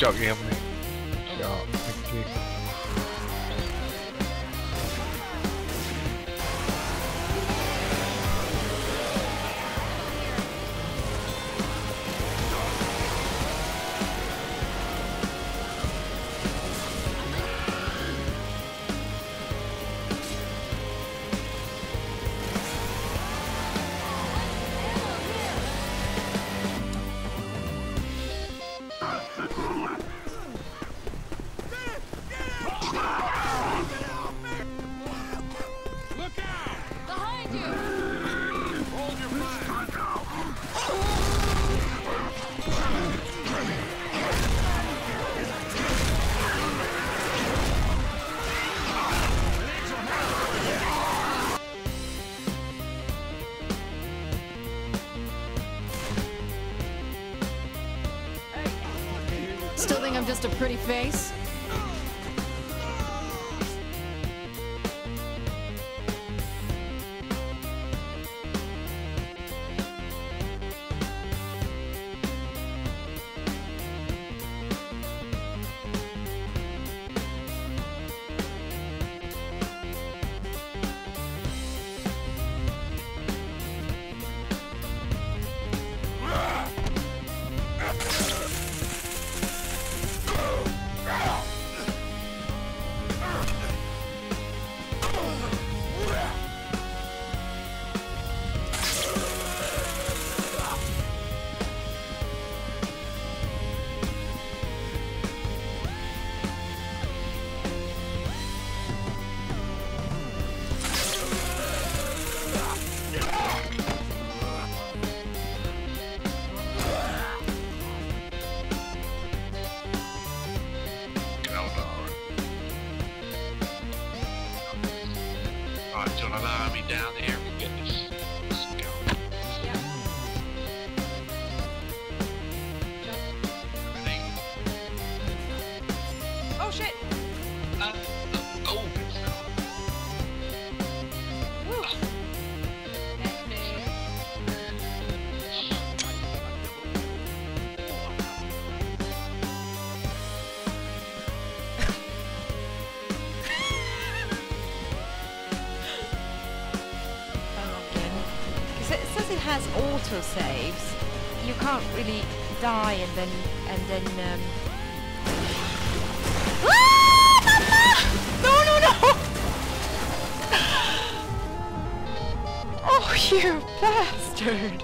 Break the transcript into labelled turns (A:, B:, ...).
A: haven't you?
B: Still think I'm just a pretty face?
C: Because it says it has auto saves. You can't really die and then and then. Um... You bastard!